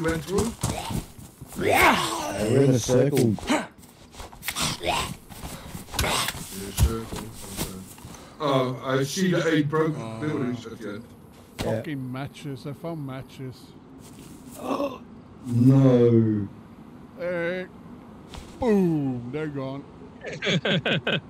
we went we're in a circle. Yeah, Oh, I see the eight broken Oh. buildings at. Ah. Yeah. Fucking matches. I found matches. Oh No. Hey. Boom. They're gone.